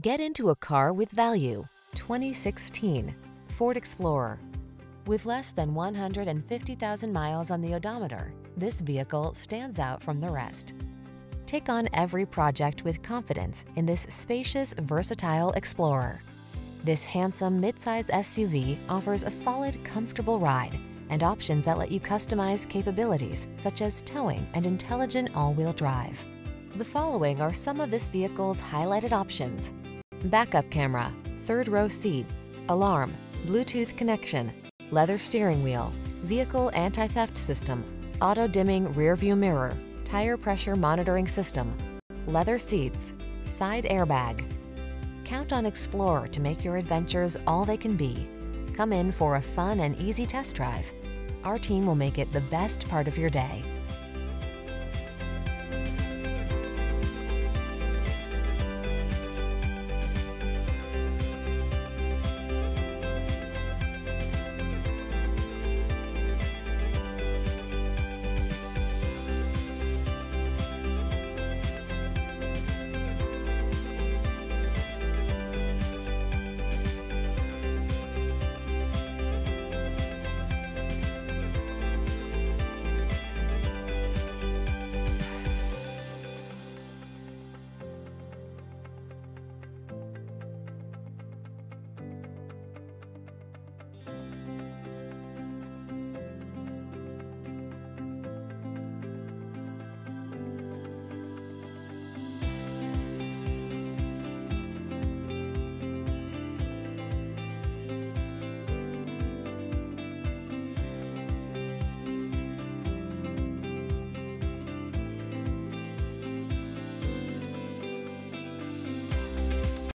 Get into a car with value. 2016 Ford Explorer. With less than 150,000 miles on the odometer, this vehicle stands out from the rest. Take on every project with confidence in this spacious, versatile Explorer. This handsome midsize SUV offers a solid, comfortable ride and options that let you customize capabilities such as towing and intelligent all-wheel drive. The following are some of this vehicle's highlighted options. Backup camera, third row seat, alarm, Bluetooth connection, leather steering wheel, vehicle anti-theft system, auto-dimming rear view mirror, tire pressure monitoring system, leather seats, side airbag. Count on Explorer to make your adventures all they can be. Come in for a fun and easy test drive. Our team will make it the best part of your day.